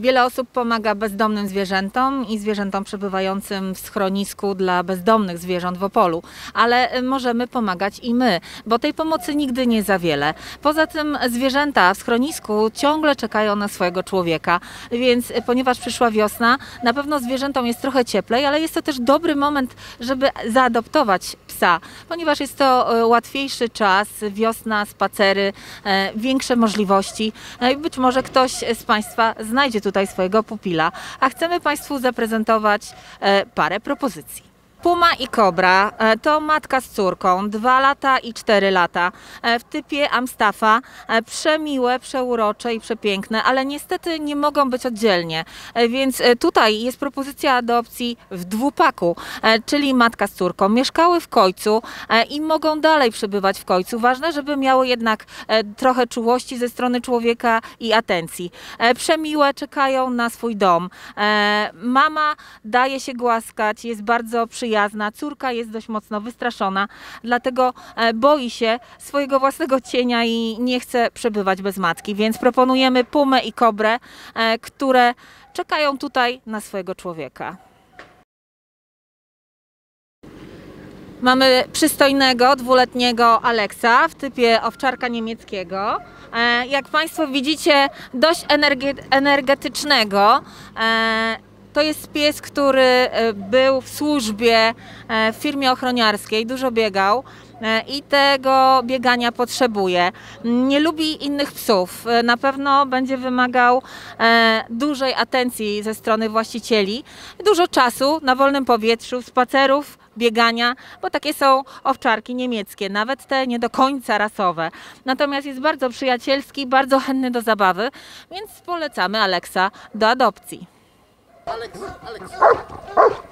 Wiele osób pomaga bezdomnym zwierzętom i zwierzętom przebywającym w schronisku dla bezdomnych zwierząt w Opolu, ale y, możemy pomagać i my, bo tej pomocy nigdy nie za wiele. Poza tym zwierzęta w schronisku ciągle czekają na swojego człowieka, więc y, ponieważ przyszła wiosna, na pewno zwierzętom jest trochę cieplej, ale jest to też dobry moment, żeby zaadoptować psa, ponieważ jest to y, łatwiejszy czas, wiosna, spacery, większe możliwości. No być może ktoś z Państwa znajdzie tutaj swojego pupila, a chcemy Państwu zaprezentować e, parę propozycji. Puma i Kobra e, to matka z córką, 2 lata i 4 lata, e, w typie Amstafa, e, przemiłe, przeurocze i przepiękne, ale niestety nie mogą być oddzielnie, więc tutaj jest propozycja adopcji w dwupaku, czyli matka z córką. Mieszkały w Kojcu e, i mogą dalej przebywać w Kojcu. Ważne, żeby miały jednak trochę czułości ze strony człowieka i atencji. Przemiłe czekają na swój dom. Mama daje się głaskać, jest bardzo przyjazna, córka jest dość mocno wystraszona, dlatego e, boi się swojego własnego cienia i nie chce przebywać bez matki, więc proponujemy pumę i kobrę, e, które czekają tutaj na swojego człowieka. Mamy przystojnego, dwuletniego Aleksa w typie owczarka niemieckiego. E, Jak Państwo widzicie, dość energe- energetycznego. To jest pies, który e, był w służbie e, w firmie ochroniarskiej, dużo biegał e, i tego biegania potrzebuje. Nie lubi innych psów. Na pewno będzie wymagał dużej atencji ze strony właścicieli, dużo czasu na wolnym powietrzu, spacerów, biegania, bo takie są owczarki niemieckie, nawet te nie do końca rasowe. Natomiast jest bardzo przyjacielski, bardzo chętny do zabawy, więc polecamy Aleksa do adopcji. Alex, Alex.